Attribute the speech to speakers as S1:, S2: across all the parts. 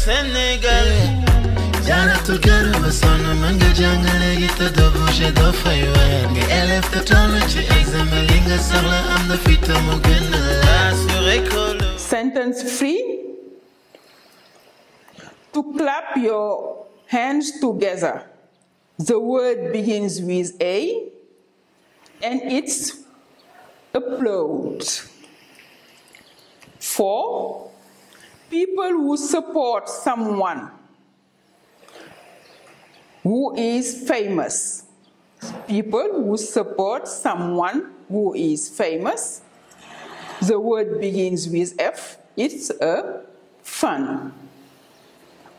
S1: Sénégal
S2: jaaratu gërëm ba sonn mën nga jàng léegi te doo bouger doo fay weer nga élève te toll ci examen li nga soxla am na fi te mu gën a la
S1: assuré que le
S3: Sentence free. To clap your hands together. The word begins with A and it's applaud. Four, people who support someone who is famous. People who support someone who is famous. The word begins with F. It's a fun.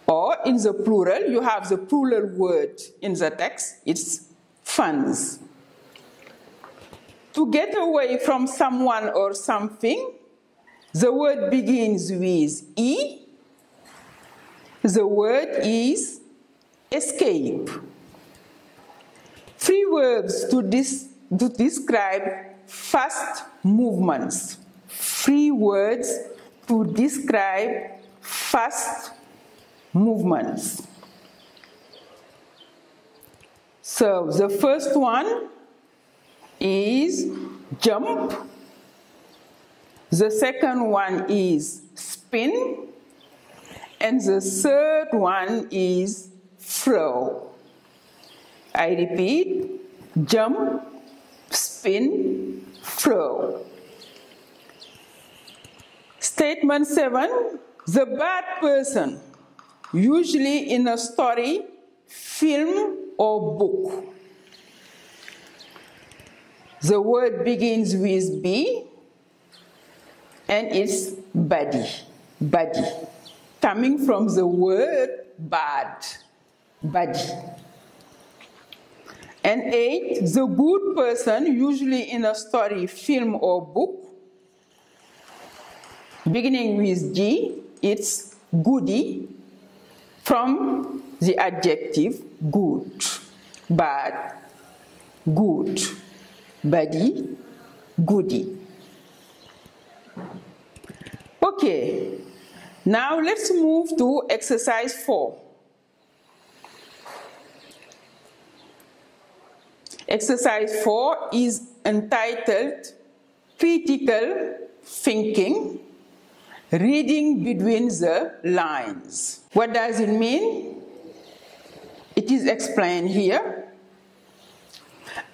S3: Or in the plural, you have the plural word in the text. It's funds. To get away from someone or something, the word begins with E. The word is escape. Three verbs to, dis- to describe fast movements. Three words to describe fast movements. So the first one is jump. The second one is spin. And the third one is throw. I repeat jump, spin, throw. Statement seven the bad person, usually in a story, film, or book. The word begins with B and it's body, body, coming from the word bad, body. And eight, the good person, usually in a story, film, or book, beginning with G, it's goody from the adjective good, bad, good, body, goody. Okay, now let's move to exercise four. Exercise four is entitled Critical Thinking Reading Between the Lines. What does it mean? It is explained here.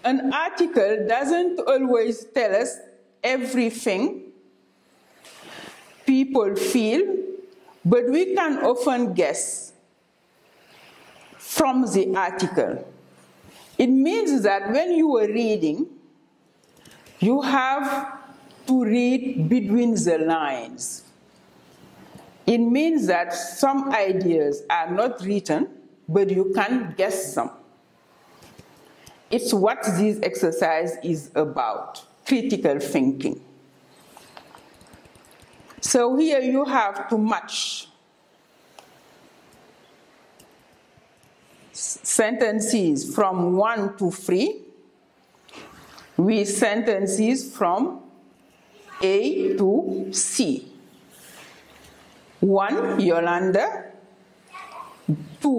S3: An article doesn't always tell us everything people feel, but we can often guess from the article. It means that when you are reading, you have to read between the lines. It means that some ideas are not written, but you can guess them. It's what this exercise is about critical thinking. So here you have to match sentences from 1 to 3 with sentences from A to C. 1. Yolanda. 2.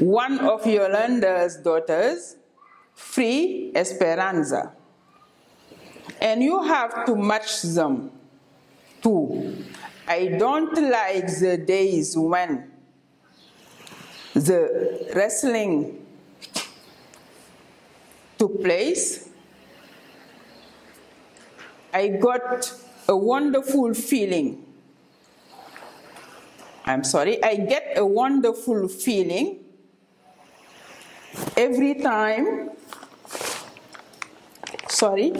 S3: One of Yolanda's daughters. 3. Esperanza. And you have to match them. 2. I don't like the days when the wrestling took place. I got a wonderful feeling. I'm sorry, I get a wonderful feeling every time. Sorry,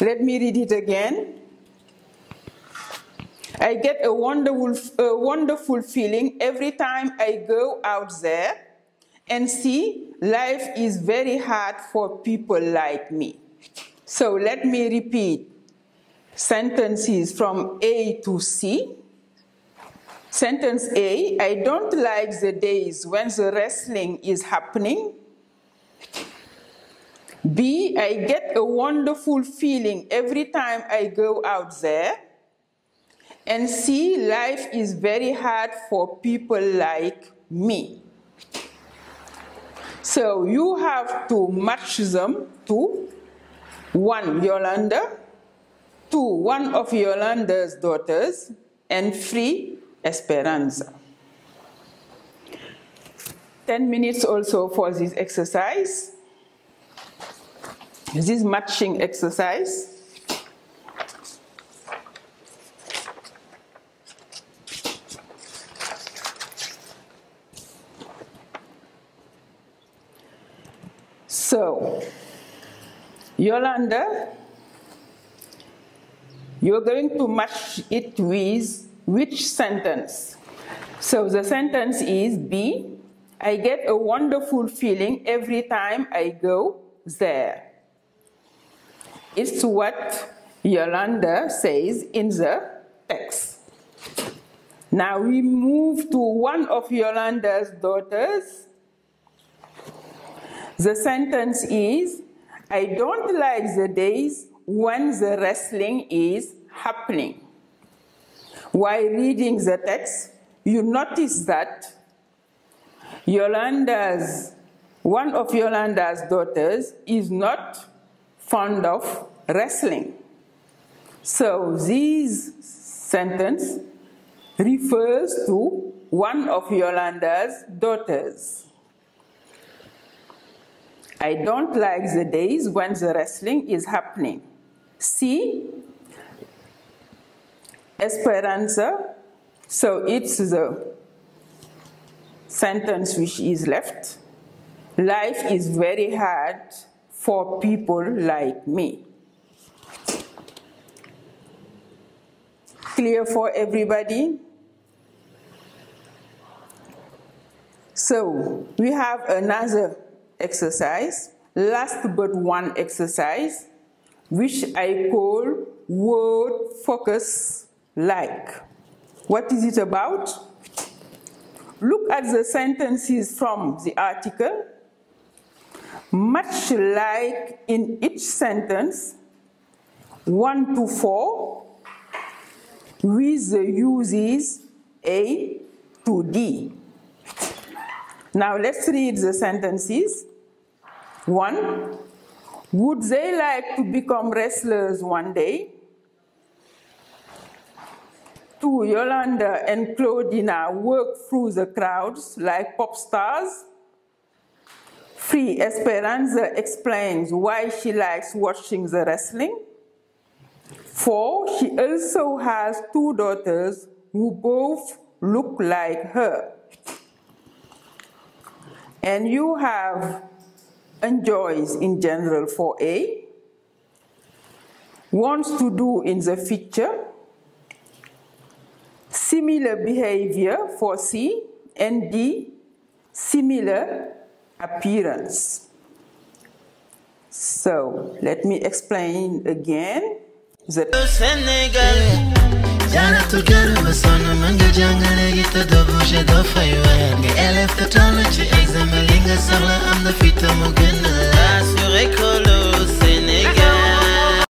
S3: let me read it again. I get a wonderful, a wonderful feeling every time I go out there and see life is very hard for people like me. So let me repeat sentences from A to C. Sentence A I don't like the days when the wrestling is happening. B I get a wonderful feeling every time I go out there. And see life is very hard for people like me. So you have to match them to one, Yolanda, two, one of Yolanda's daughters, and three, Esperanza. 10 minutes also for this exercise. This matching exercise. So, Yolanda, you're going to match it with which sentence? So the sentence is B, I get a wonderful feeling every time I go there. It's what Yolanda says in the text. Now we move to one of Yolanda's daughters. The sentence is, I don't like the days when the wrestling is happening. While reading the text, you notice that Yolanda's, one of Yolanda's daughters is not fond of wrestling. So this sentence refers to one of Yolanda's daughters. I don't like the days when the wrestling is happening. See, Esperanza, so it's the sentence which is left. Life is very hard for people like me. Clear for everybody? So we have another exercise, last but one exercise, which I call word focus like. What is it about? Look at the sentences from the article. Much like in each sentence, 1 to 4, with the uses A to D. Now let's read the sentences. One, would they like to become wrestlers one day? Two, Yolanda and Claudina work through the crowds like pop stars. Three, Esperanza explains why she likes watching the wrestling. Four, she also has two daughters who both look like her. And you have enjoys in general for A, wants to do in the future, similar behavior for C, and D, similar appearance. So let me explain again. The
S2: i'm lingue fit la âme de Fitomogène. Là, sur écolo.